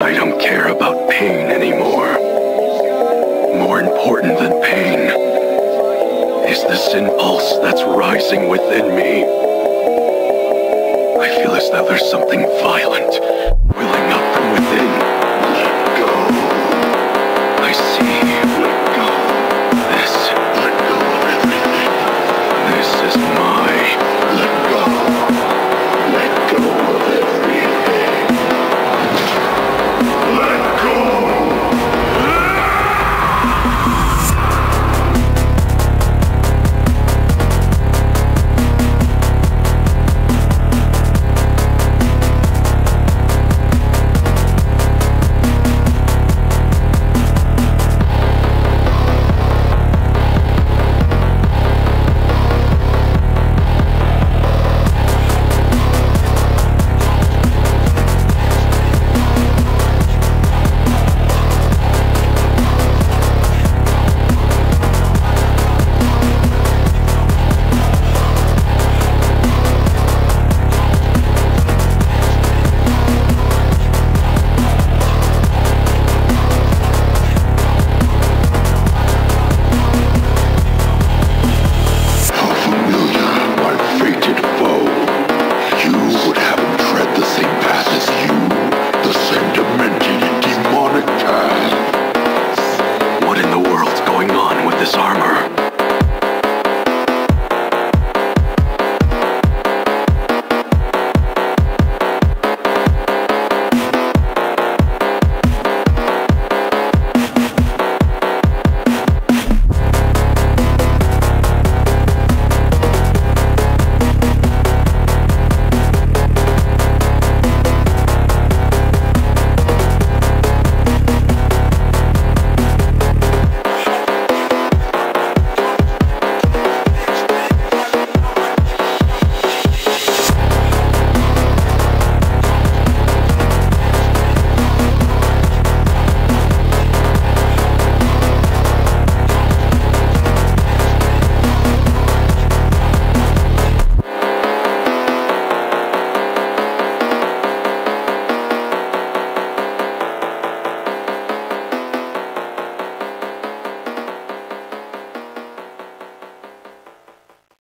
I don't care about pain anymore. More important than pain is this impulse that's rising within me. I feel as though there's something violent